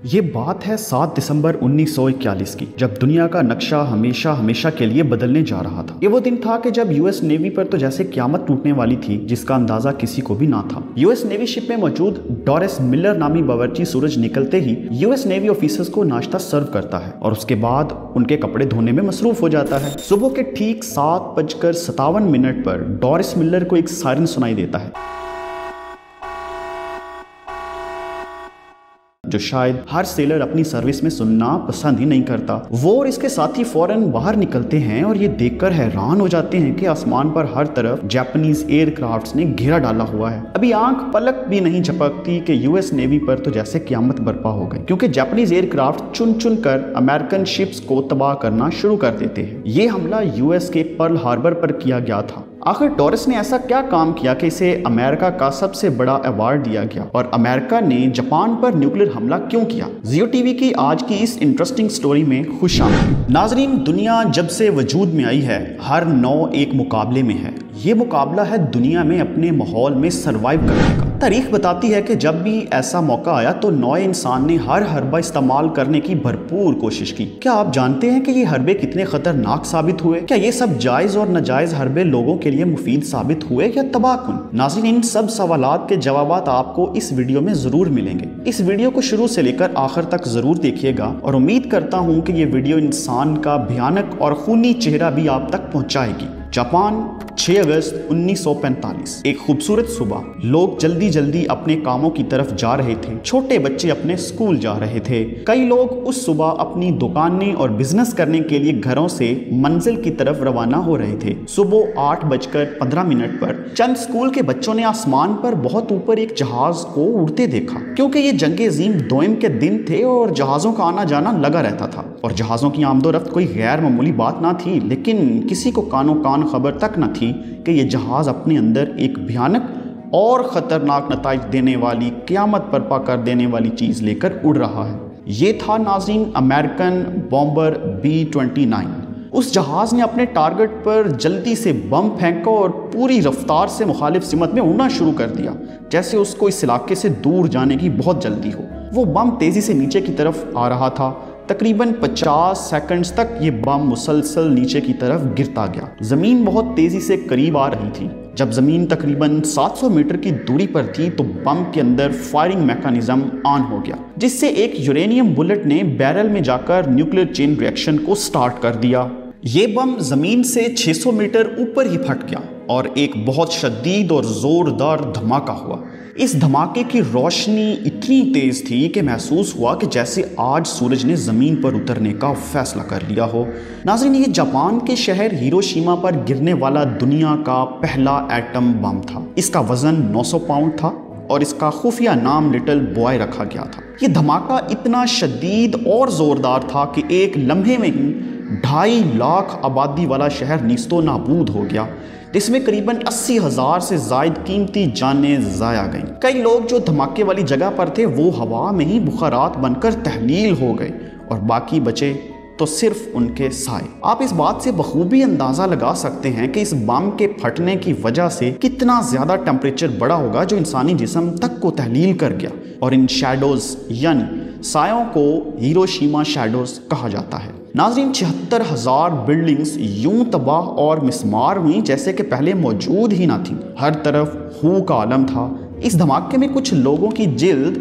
ये बात है 7 दिसंबर 1941 की, जब दुनिया का नक्शा हमेशा हमेशा के लिए बदलने जा रहा था। ये वो दिन था कि जब यूएस नेवी पर तो जैसे क्यामत टूटने वाली थी, जिसका अंदाज़ा किसी को भी ना था। यूएस नेवी शिप में मौजूद डॉरिस मिलर नामी बावर्ची सूरज निकलते ही यूएस नेवी ऑफिसर्स को नाश्ता सर्व करता है और उसके बाद उनके कपड़े धोने में मसरूफ हो जाता है। सुबह के ठीक सात बजकर सतावन मिनट पर डॉरिस मिलर को एक सायरन सुनाई देता है। जो शायद हर सेलर अपनी सर्विस में सुनना पसंद ही नहीं करता। वो और इसके साथी फ़ौरन बाहर निकलते हैं और ये देखकर हैरान हो जाते हैं कि आसमान पर हर तरफ़ जापानीज एयरक्राफ्ट्स ने घेरा डाला हुआ है। अभी आँख पलक भी नहीं झपकती कि यूएस नेवी पर तो जैसे क्यामत बर्पा हो गई, क्योंकि जापानीज एयरक्राफ्ट चुन चुन कर अमेरिकन शिप्स को तबाह करना शुरू कर देते हैं। ये हमला यूएस के पर्ल हार्बर पर किया गया था। आखिर टॉरस ने ऐसा क्या काम किया कि इसे अमेरिका का सबसे बड़ा अवार्ड दिया गया? और अमेरिका ने जापान पर न्यूक्लियर हमला क्यों किया? जियो टीवी की आज की इस इंटरेस्टिंग स्टोरी में खुश आमदी नाजरीन, दुनिया जब से वजूद में आई है, हर नौ एक मुकाबले में है। ये मुकाबला है दुनिया में अपने माहौल में सर्वाइव करने का। तारीख बताती है कि जब भी ऐसा मौका आया तो नए इंसान ने हर हरबा इस्तेमाल करने की भरपूर कोशिश की। क्या आप जानते हैं कि ये हरबे कितने खतरनाक साबित हुए? क्या ये सब जायज़ और नाजायज हरबे लोगों के लिए मुफीद साबित हुए या तबाहकुन नाजिन इन सब सवाल के जवाब आपको इस वीडियो में ज़रूर मिलेंगे। इस वीडियो को शुरू से लेकर आखिर तक ज़रूर देखिएगा और उम्मीद करता हूँ कि ये वीडियो इंसान का भयानक और खूनी चेहरा भी आप तक पहुँचाएगी। जापान 6 अगस्त 1945 एक खूबसूरत सुबह। लोग जल्दी जल्दी अपने कामों की तरफ़ जा रहे थे। छोटे बच्चे अपने स्कूल जा रहे थे। कई लोग उस सुबह अपनी दुकानें और बिज़नेस करने के लिए घरों से मंजिल की तरफ़ रवाना हो रहे थे। सुबह आठ बजकर पंद्रह मिनट पर चंद स्कूल के बच्चों ने आसमान पर बहुत ऊपर एक जहाज़ को उड़ते देखा। क्योंकि ये जंग अजीम दोम के दिन थे और जहाज़ों का आना जाना लगा रहता था। और जहाज़ों की आमदोरफ्त कोई गैर मामूली बात ना थी, लेकिन किसी को कानो कान खबर तक न थी। कि यह जहाज़ अपने अंदर एक भयानक और ख़तरनाक नतज देने वाली, क़्यामत बर्पा कर देने वाली चीज़ लेकर उड़ रहा है। ये था नाजीन American bomber B twenty nine. उस जहाज़ ने अपने टारगेट पर जल्दी से बम फेंका और पूरी रफ्तार से मुखालिफ सिमत में उड़ना शुरू कर दिया, जैसे उसको इस इलाके से दूर जाने की बहुत जल्दी हो। वो बम तेज़ी से नीचे की तरफ़ आ रहा था तकरीबन 50 सेकंड्स तक ये बम मुसलसल नीचे की तरफ़ गिरता गया। ज़मीन बहुत तेज़ी से करीब आ रही थी। जब ज़मीन तकरीबन 700 मीटर की दूरी पर थी तो बम के अंदर फायरिंग मैकेनिज्म ऑन हो गया, जिससे एक यूरेनियम बुलेट ने बैरल में जाकर न्यूक्लियर चेन रिएक्शन को स्टार्ट कर दिया। ये बम ज़मीन से 600 मीटर ऊपर ही फट गया और एक बहुत शदीद और ज़ोरदार धमाका हुआ। इस धमाके की रोशनी इतनी तेज़ थी कि महसूस हुआ कि जैसे आज सूरज ने ज़मीन पर उतरने का फैसला कर लिया हो। नाजरीन, ये जापान के शहर हिरोशिमा पर गिरने वाला दुनिया का पहला एटम बम था। इसका वज़न 900 पाउंड था और इसका खुफिया नाम लिटिल बॉय रखा गया था। ये धमाका इतना शदीद और ज़ोरदार था कि एक लम्हे में ही ढाई लाख आबादी वाला शहर निस्तो नाबूद हो गया। जिसमें करीबन अस्सी हज़ार से जायद कीमती जानें ज़ाया गईं। कई लोग जो धमाके वाली जगह पर थे, वो हवा में ही बुखारात बनकर तहलील हो गए और बाकी बचे तो सिर्फ़ उनके साए। आप इस बात से बखूबी अंदाज़ा लगा सकते हैं कि इस बम के फटने की वजह से कितना ज़्यादा टेम्परेचर बड़ा होगा जो इंसानी जिसम तक को तहलील कर गया। और इन शेडोज़ यानी सायों को हीरोशीमा शेडोज़ कहा जाता है। नाजरीन, छिहत्तर हज़ार बिल्डिंग्स यूँ तबाह और मिसमार हुई जैसे कि पहले मौजूद ही ना थी। हर तरफ़ हु का आलम था। इस धमाके में कुछ लोगों की जिल्द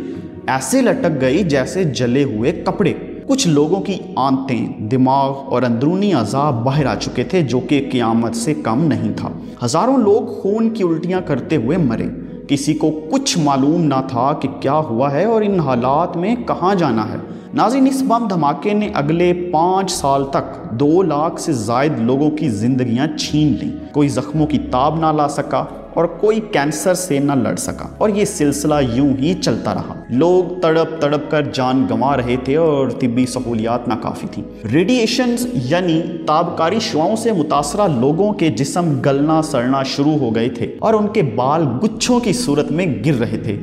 ऐसे लटक गई जैसे जले हुए कपड़े। कुछ लोगों की आंतें, दिमाग और अंदरूनी अजाब बाहर आ चुके थे जो कि क़ियामत से कम नहीं था। हज़ारों लोग खून की उल्टियाँ करते हुए मरे। किसी को कुछ मालूम ना था कि क्या हुआ है और इन हालात में कहाँ जाना है। नाजिन, इस बम धमाके ने अगले पाँच साल तक दो लाख से जायद लोगों की जिंदगियाँ छीन ली। कोई जख्मों की ताब ना ला सका और कोई कैंसर से ना लड़ सका। और ये सिलसिला यूँ ही चलता रहा। लोग तड़प तड़प कर जान गंवा रहे थे और तिब्बी सहूलियात नाकाफ़ी थी। रेडिएशन यानी ताबकारी शुआओं से मुतासरा लोगों के जिसम गलना सड़ना शुरू हो गए थे और उनके बाल गुच्छों की सूरत में गिर रहे थे।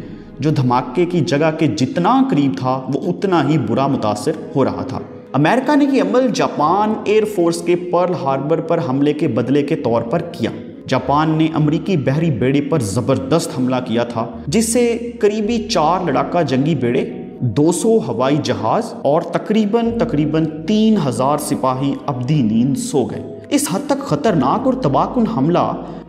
जो धमाके की जगह के जितना करीब था, वो उतना ही बुरा मुतासर हो रहा था। अमेरिका ने ये अमल जापान एयरफोर्स के पर्ल हार्बर पर हमले के बदले के तौर पर किया। जापान ने अमरीकी बहरी बेड़े पर ज़बरदस्त हमला किया था, जिससे करीबी चार लड़ाका जंगी बेड़े 200 हवाई जहाज़ और तकरीबन तकरीबन 3000 सिपाही अब्दी नींद सो गए। इस हद तक खतरनाक और तबाहकुन हमला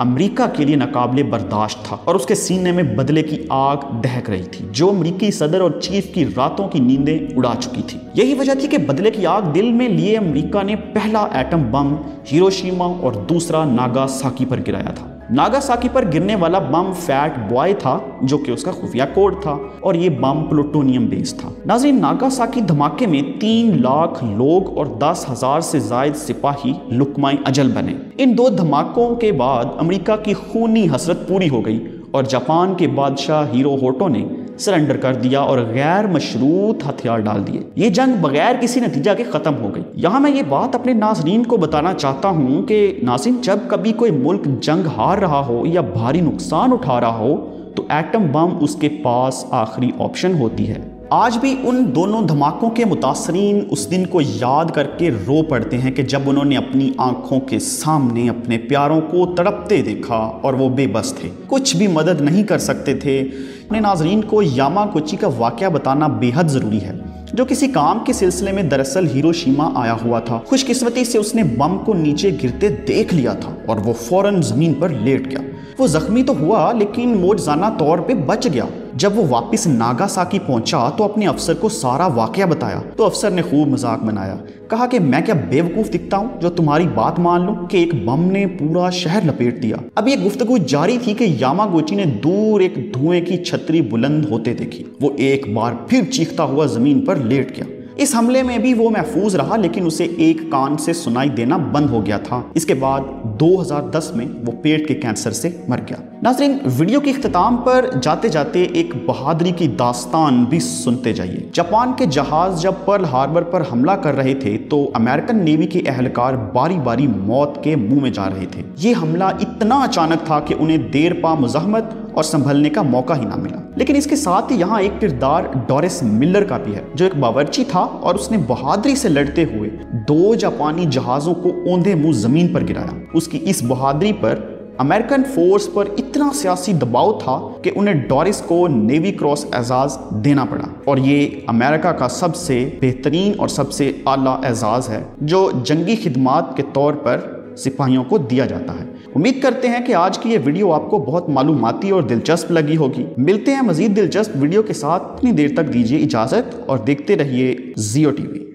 अमेरिका के लिए नाकाबले बर्दाश्त था और उसके सीने में बदले की आग दहक रही थी, जो अमरीकी सदर और चीफ की रातों की नींदें उड़ा चुकी थी। यही वजह थी कि बदले की आग दिल में लिए अमरीका ने पहला एटम बम हिरोशिमा और दूसरा नागासाकी पर गिराया था। नागासाकी पर गिरने वाला बम फैट बॉय था, जो कि उसका खुफिया कोड था, और ये बम प्लूटोनियम बेस्ड था। नाजिन नागासाकी धमाके में तीन लाख लोग और दस हज़ार से जायद सिपाही लुकमाई अजल बने। इन दो धमाकों के बाद अमेरिका की खूनी हसरत पूरी हो गई, और जापान के बादशाह हीरो होटो ने सरेंडर कर दिया और गैर मशरूत हथियार डाल दिए। ये जंग बगैर किसी नतीजा के ख़त्म हो गई। यहाँ मैं ये बात अपने नाजरीन को बताना चाहता हूँ कि नाजिन जब कभी कोई मुल्क जंग हार रहा हो या भारी नुकसान उठा रहा हो तो एटम बम उसके पास आखिरी ऑप्शन होती है। आज भी उन दोनों धमाकों के मुतासरीन उस दिन को याद करके रो पड़ते हैं कि जब उन्होंने अपनी आँखों के सामने अपने प्यारों को तड़पते देखा और वो बेबस थे। कुछ भी मदद नहीं कर सकते थे। अपने नाजरीन को यामा कोची का वाक़ बताना बेहद ज़रूरी है, जो किसी काम के सिलसिले में दरअसल हीरोशीमा आया हुआ था। खुशकिस्मती से उसने बम को नीचे गिरते देख लिया था और वो फ़ौरन ज़मीन पर लेट गया। वो जख्मी तो हुआ, लेकिन मोजाना तौर पे बच गया। जब वो वापस नागासाकी पहुँचा तो अपने अफसर को सारा वाकया बताया। तो अफसर ने खूब मज़ाक बनाया कहा कि मैं क्या बेवकूफ़ दिखता हूँ जो तुम्हारी बात मान लू कि एक बम ने पूरा शहर लपेट दिया? अब ये गुफ्तगु जारी थी कि यामागोची ने दूर एक धुएँ की छतरी बुलंद होते देखी। वो एक बार फिर चीखता हुआ ज़मीन पर लेट गया। इस हमले में भी वो महफूज रहा, लेकिन उसे एक कान से सुनाई देना बंद हो गया था। इसके बाद 2010 में वो पेट के कैंसर से मर गया। नाजरीन, वीडियो के अख्ताम पर जाते जाते एक बहादुरी की दास्तान भी सुनते जाइए। जापान के जहाज़ जब पर्ल हार्बर पर हमला कर रहे थे तो अमेरिकन नेवी के एहलकार बारी बारी मौत के मुँह में जा रहे थे। ये हमला इतना अचानक था कि उन्हें देर पा मुजाहमत और संभलने का मौका ही ना मिला। लेकिन इसके साथ ही यहाँ एक किरदार डोरिस मिलर का भी है, जो एक बावर्ची था और उसने बहादुरी से लड़ते हुए दो जापानी जहाज़ों को ओंधे मुँह ज़मीन पर गिराया। उसकी इस बहादुरी पर अमेरिकन फोर्स पर इतना सियासी दबाव था कि उन्हें डॉरिस को नेवी क्रॉस एजाज देना पड़ा। और ये अमेरिका का सबसे बेहतरीन और सबसे आला एजाज है, जो जंगी खिदमात के तौर पर सिपाहियों को दिया जाता है। उम्मीद करते हैं कि आज की ये वीडियो आपको बहुत मालूमती और दिलचस्प लगी होगी। मिलते हैं मजीद दिलचस्प वीडियो के साथ। इतनी देर तक दीजिए इजाज़त और देखते रहिए जियो टीवी